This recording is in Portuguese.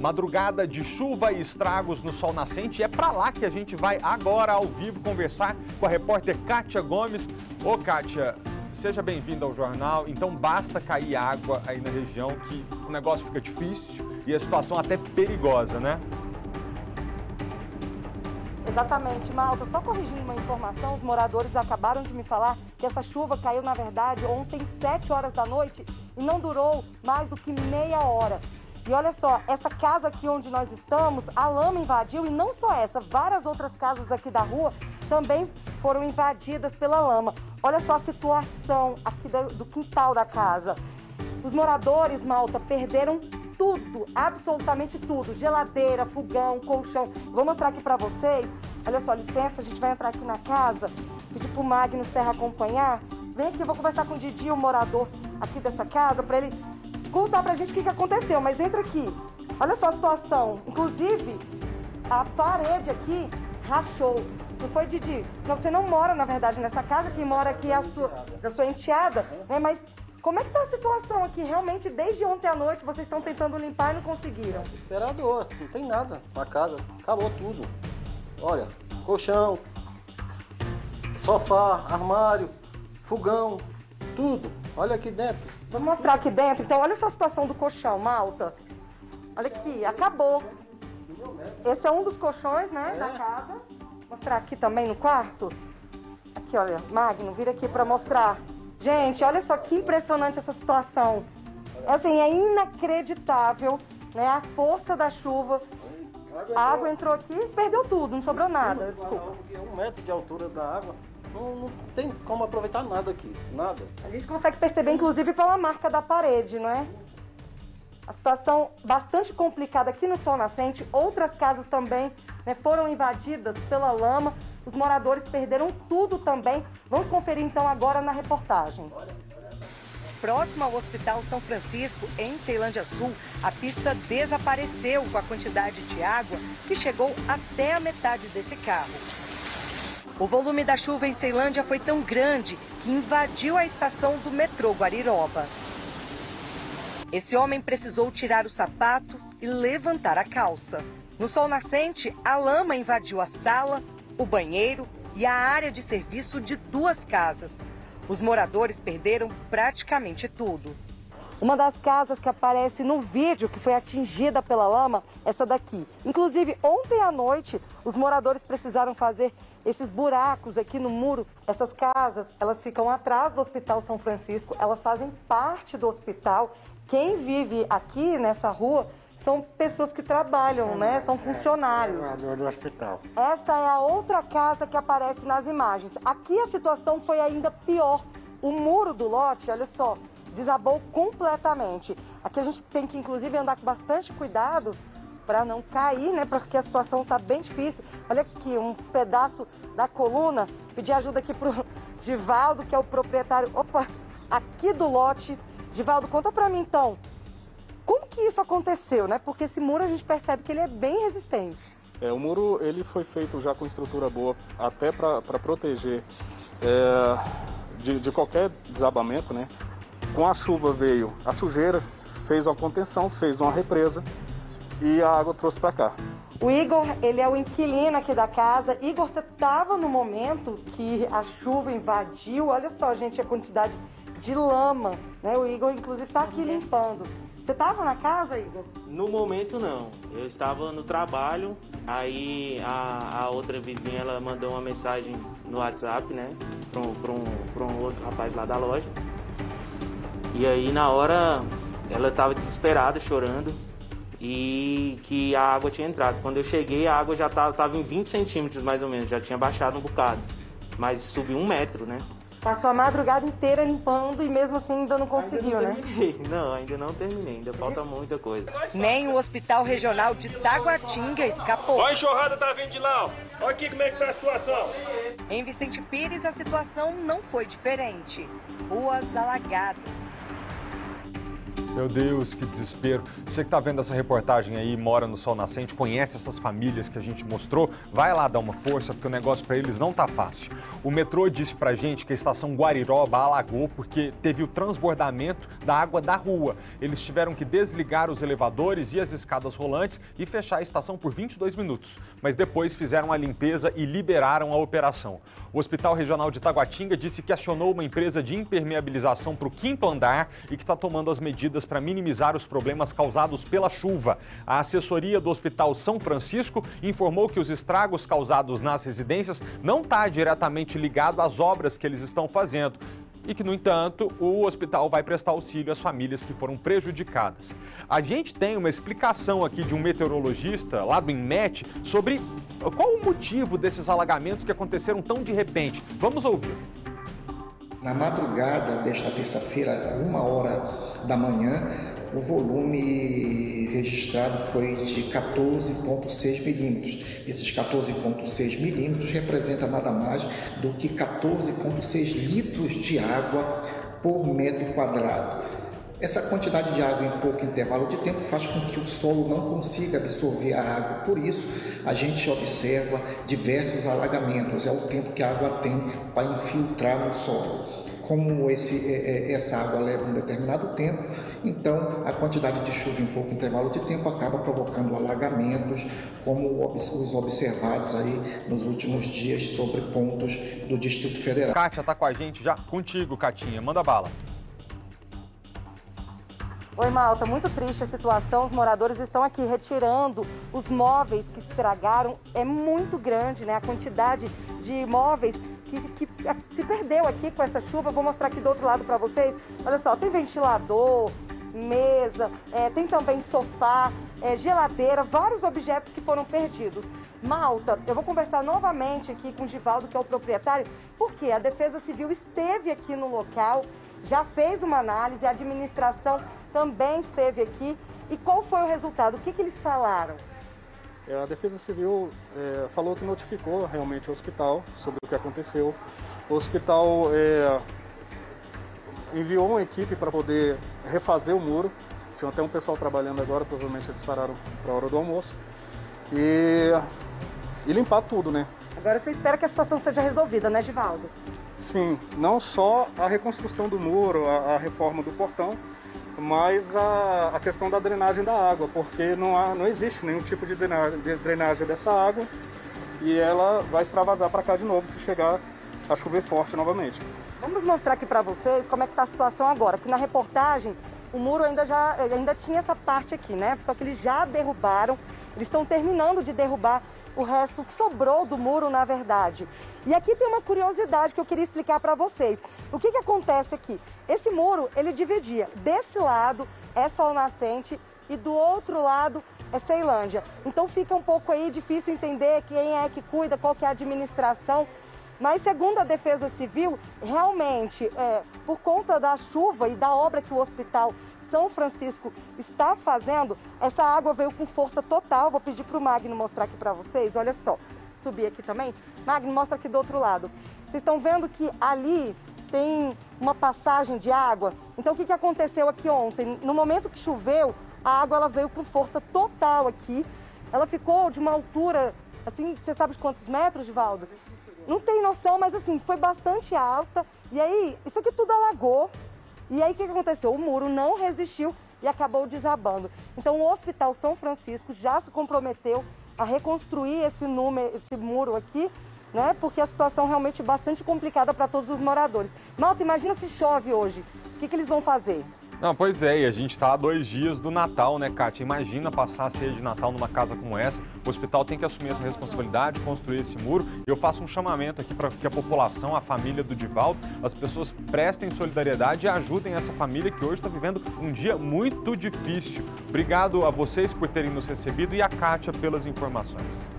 Madrugada de chuva e estragos no sol nascente. É para lá que a gente vai agora ao vivo conversar com a repórter Kátia Gomes. Ô Kátia, seja bem-vinda ao jornal. Então basta cair água aí na região que o negócio fica difícil e a situação até perigosa, né? Exatamente, Malta. Só corrigindo uma informação, os moradores acabaram de me falar que essa chuva caiu, na verdade, ontem, 7 horas da noite e não durou mais do que meia hora. E olha só, essa casa aqui onde nós estamos, a lama invadiu e não só essa, várias outras casas aqui da rua também foram invadidas pela lama. Olha só a situação aqui do quintal da casa. Os moradores, Malta, perderam tudo, absolutamente tudo. Geladeira, fogão, colchão. Vou mostrar aqui para vocês. Olha só, licença, a gente vai entrar aqui na casa, pedir pro Magno Serra acompanhar. Vem aqui, eu vou conversar com o Didi, o morador aqui dessa casa, para ele contar pra gente o que, que aconteceu, mas entra aqui. Olha só a situação. Inclusive, a parede aqui rachou. Não foi, Didi? Você não mora, na verdade, nessa casa. Quem mora aqui é a sua, a sua enteada, né? Mas como é que tá a situação aqui? Realmente, desde ontem à noite, vocês estão tentando limpar e não conseguiram? Desesperador. Não tem nada na casa. Acabou tudo. Olha, colchão, sofá, armário, fogão, tudo. Olha aqui dentro. Vou mostrar aqui dentro. Então, olha essa a situação do colchão, malta. Olha aqui, acabou. Esse é um dos colchões, né, é. da casa. Vou mostrar aqui também no quarto. Aqui, olha, Magno, vira aqui para mostrar. Gente, olha só que impressionante essa situação. Assim, é inacreditável, né, a força da chuva. A água entrou aqui, perdeu tudo, não sobrou nada, desculpa. Um metro de altura da água. Não, não, tem como aproveitar nada aqui, nada. A gente consegue perceber, inclusive, pela marca da parede, não é? A situação bastante complicada aqui no Sol Nascente. Outras casas também né, foram invadidas pela lama. Os moradores perderam tudo também. Vamos conferir então agora na reportagem. Próximo ao Hospital São Francisco, em Ceilândia Sul, a pista desapareceu com a quantidade de água que chegou até a metade desse carro. O volume da chuva em Ceilândia foi tão grande que invadiu a estação do metrô Guariroba. Esse homem precisou tirar o sapato e levantar a calça. No sol nascente, a lama invadiu a sala, o banheiro e a área de serviço de duas casas. Os moradores perderam praticamente tudo. Uma das casas que aparece no vídeo que foi atingida pela lama, essa daqui. Inclusive, ontem à noite, os moradores precisaram fazer esses buracos aqui no muro. Essas casas, elas ficam atrás do Hospital São Francisco, elas fazem parte do hospital. Quem vive aqui nessa rua são pessoas que trabalham, né? São funcionários. É, do hospital. Essa é a outra casa que aparece nas imagens. Aqui a situação foi ainda pior. O muro do lote, olha só, desabou completamente. Aqui a gente tem que, inclusive, andar com bastante cuidado para não cair, né? Porque a situação está bem difícil. Olha aqui, um pedaço da coluna. Pedir ajuda aqui pro Divaldo, que é o proprietário, opa, aqui do lote. Divaldo, conta para mim então, como que isso aconteceu, né? Porque esse muro a gente percebe que ele é bem resistente. É, o muro ele foi feito já com estrutura boa, até para proteger é, de, de qualquer desabamento, né? Com a chuva veio a sujeira, fez uma contenção, fez uma represa e a água trouxe para cá. O Igor, ele é o inquilino aqui da casa. Igor, você estava no momento que a chuva invadiu. Olha só, gente, a quantidade de lama, né? O Igor, inclusive, está aqui limpando. Você estava na casa, Igor? No momento, não. Eu estava no trabalho. Aí a, a outra vizinha, ela mandou uma mensagem no WhatsApp, né? Para um, um, um outro rapaz lá da loja. E aí na hora ela estava desesperada, chorando e que a água tinha entrado. Quando eu cheguei, a água já estava em 20 centímetros mais ou menos, já tinha baixado um bocado, mas subiu um metro, né? Passou a madrugada inteira limpando e mesmo assim ainda não conseguiu, ainda não né? Não, ainda não terminei, ainda falta muita coisa. Nem o Hospital Regional de Taguatinga escapou. Olha a enxurrada tá vindo de lá, olha aqui como é que tá a situação. Em Vicente Pires a situação não foi diferente. Ruas alagadas Meu Deus, que desespero. Você que está vendo essa reportagem aí, mora no Sol Nascente, conhece essas famílias que a gente mostrou, vai lá dar uma força, porque o negócio para eles não tá fácil. O metrô disse pra gente que a estação Guariroba alagou porque teve o transbordamento da água da rua. Eles tiveram que desligar os elevadores e as escadas rolantes e fechar a estação por 22 minutos. Mas depois fizeram a limpeza e liberaram a operação. O Hospital Regional de Taguatinga disse que acionou uma empresa de impermeabilização para o quinto andar e que está tomando as medidas para minimizar os problemas causados pela chuva. A assessoria do Hospital São Francisco informou que os estragos causados nas residências não está diretamente ligado às obras que eles estão fazendo e que, no entanto, o hospital vai prestar auxílio às famílias que foram prejudicadas. A gente tem uma explicação aqui de um meteorologista lá do INMET sobre qual o motivo desses alagamentos que aconteceram tão de repente. Vamos ouvir. Na madrugada desta terça-feira, uma hora da manhã, o volume registrado foi de 14,6 milímetros. Esses 14,6 milímetros representa nada mais do que 14,6 litros de água por metro quadrado. Essa quantidade de água em pouco intervalo de tempo faz com que o solo não consiga absorver a água. Por isso, a gente observa diversos alagamentos. É o tempo que a água tem para infiltrar no solo como esse, é, é, essa água leva um determinado tempo, então a quantidade de chuva em pouco intervalo de tempo acaba provocando alagamentos, como os observados aí nos últimos dias sobre pontos do Distrito Federal. Kátia está com a gente já contigo, Catinha. Manda bala. Oi, Malta, muito triste a situação. Os moradores estão aqui retirando os móveis que estragaram. É muito grande, né? A quantidade de móveis que, que se perdeu aqui com essa chuva. Vou mostrar aqui do outro lado para vocês. Olha só, tem ventilador, mesa, é, tem também sofá, é, geladeira, vários objetos que foram perdidos. Malta, eu vou conversar novamente aqui com o Givaldo, que é o proprietário, porque a Defesa Civil esteve aqui no local, já fez uma análise, a administração também esteve aqui. E qual foi o resultado? O que, que eles falaram? É, a Defesa Civil é, falou que notificou realmente o hospital sobre o que aconteceu. O hospital é, enviou uma equipe para poder refazer o muro. Tinha até um pessoal trabalhando agora, provavelmente eles pararam para a hora do almoço. E, e limpar tudo, né? Agora você espera que a situação seja resolvida, né, Givaldo? Sim, não só a reconstrução do muro, a, a reforma do portão, mas a, a, questão da drenagem da água, porque não, há, não existe nenhum tipo de drenagem, de drenagem dessa água e ela vai extravasar para cá de novo se chegar a chover forte novamente. Vamos mostrar aqui para vocês como é que está a situação agora, que na reportagem o muro ainda, já, ainda tinha essa parte aqui, né? Só que eles já derrubaram, eles estão terminando de derrubar o resto que sobrou do muro, na verdade. E aqui tem uma curiosidade que eu queria explicar para vocês. O que, que acontece aqui? Esse muro, ele dividia. Desse lado é Sol Nascente e do outro lado é Ceilândia. Então fica um pouco aí difícil entender quem é que cuida, qual que é a administração. Mas segundo a Defesa Civil, realmente, é, por conta da chuva e da obra que o hospital são Francisco está fazendo, essa água veio com força total. Vou pedir para o Magno mostrar aqui para vocês. Olha só, subir aqui também. Magno, mostra aqui do outro lado. Vocês estão vendo que ali tem uma passagem de água. Então, o que, que aconteceu aqui ontem? No momento que choveu, a água ela veio com força total aqui. Ela ficou de uma altura, assim, você sabe de quantos metros, Divaldo? Não tem noção, mas assim, foi bastante alta. E aí, isso aqui tudo alagou. E aí o que aconteceu? O muro não resistiu e acabou desabando. Então o Hospital São Francisco já se comprometeu a reconstruir esse, número, esse muro aqui, né? Porque a situação realmente é bastante complicada para todos os moradores. Malta, imagina se chove hoje. O que, que eles vão fazer? Não, pois é, e a gente está a dois dias do Natal, né, Kátia? Imagina passar a ceia de Natal numa casa como essa. O hospital tem que assumir essa responsabilidade, construir esse muro. Eu faço um chamamento aqui para que a população, a família do Divaldo, as pessoas prestem solidariedade e ajudem essa família que hoje está vivendo um dia muito difícil. Obrigado a vocês por terem nos recebido e a Kátia pelas informações.